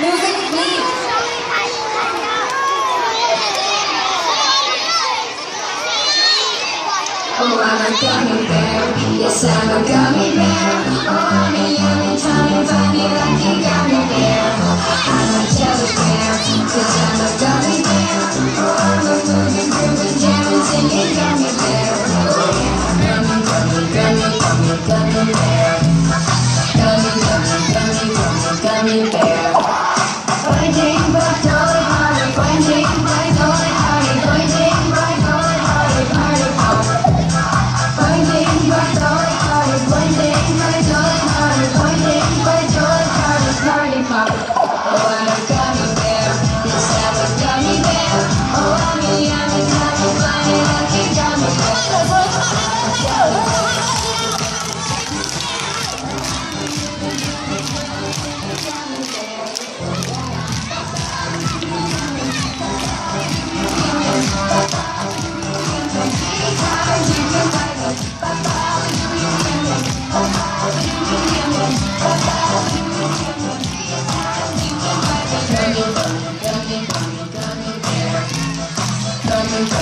Music, please. Oh, I'm a therapy, yes, I'm a One,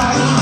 사랑